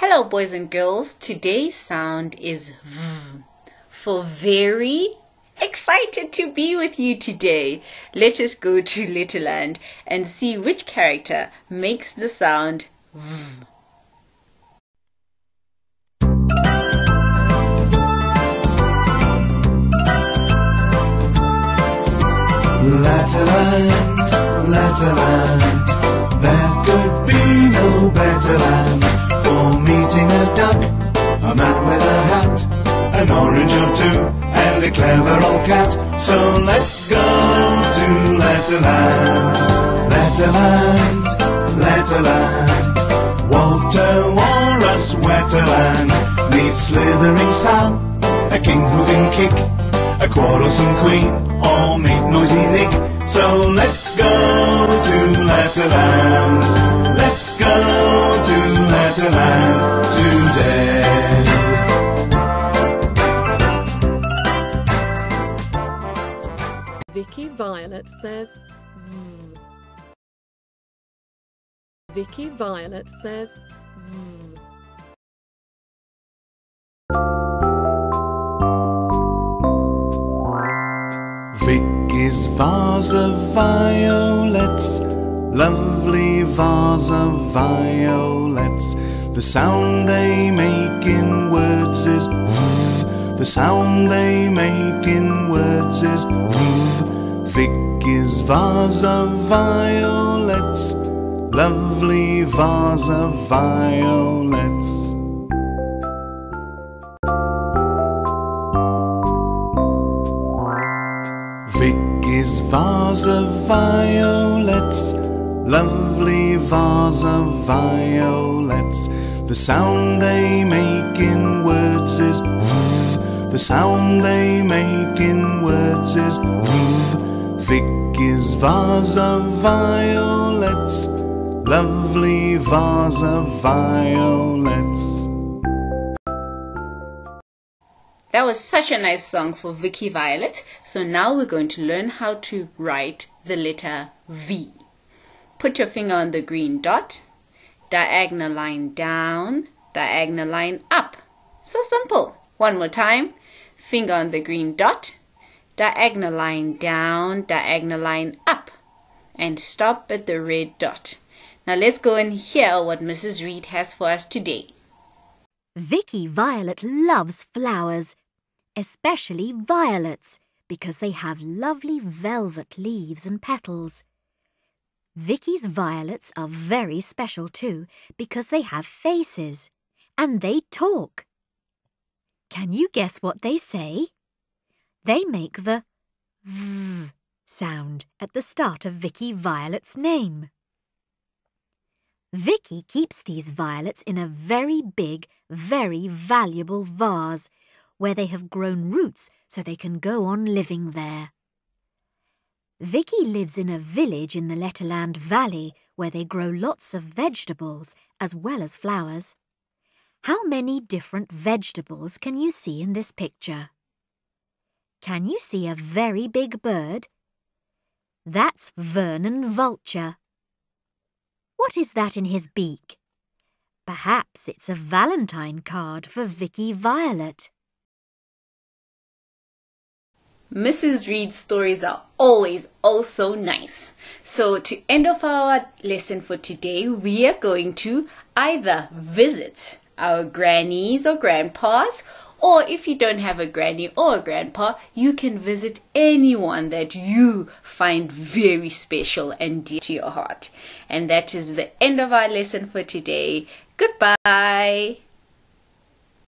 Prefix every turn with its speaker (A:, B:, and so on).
A: Hello, boys and girls. Today's sound is V for very excited to be with you today. Let us go to Letterland and see which character makes the sound V.
B: Letterland, Letterland, there could be no better land an orange or two, and a clever old cat. So let's go to Letterland, Letterland, Letterland. Walter Walrus Wetterland meets slithering Sam, a king who can kick, a quarrelsome queen, or meet noisy Nick. So let's go to Letterland, let's go to Letterland today.
C: Vicky Violet says. Vicky Violet says.
B: Vicky's vase of violets lovely vase of violets. The sound they make in words is. The sound they make in words is v. Vicky's vase of violets. Lovely vase of violets. Vicky's vase of violets lovely vase of violets. The sound they make in words is v. The sound they make in words is v. Vicky's vase of violets. Lovely vase of violets.
A: That was such a nice song for Vicky Violet. So now we're going to learn how to write the letter V. Put your finger on the green dot, diagonal line down, diagonal line up. So simple. One more time. Finger on the green dot, diagonal line down, diagonal line up, and stop at the red dot. Now let's go and hear what Mrs. Reed has for us today.
D: Vicky Violet loves flowers, especially violets, because they have lovely velvet leaves and petals. Vicky's violets are very special too because they have faces and they talk. Can you guess what they say? They make the v sound at the start of Vicky Violet's name. Vicky keeps these violets in a very big, very valuable vase where they have grown roots so they can go on living there. Vicky lives in a village in the Letterland Valley where they grow lots of vegetables as well as flowers. How many different vegetables can you see in this picture? Can you see a very big bird? That's Vernon Vulture. What is that in his beak? Perhaps it's a Valentine card for Vicky Violet.
A: Mrs. Reed's stories are always also nice. So to end off our lesson for today, we are going to either visit our grannies or grandpas, or if you don't have a granny or a grandpa, you can visit anyone that you find very special and dear to your heart. And that is the end of our lesson for today. Goodbye.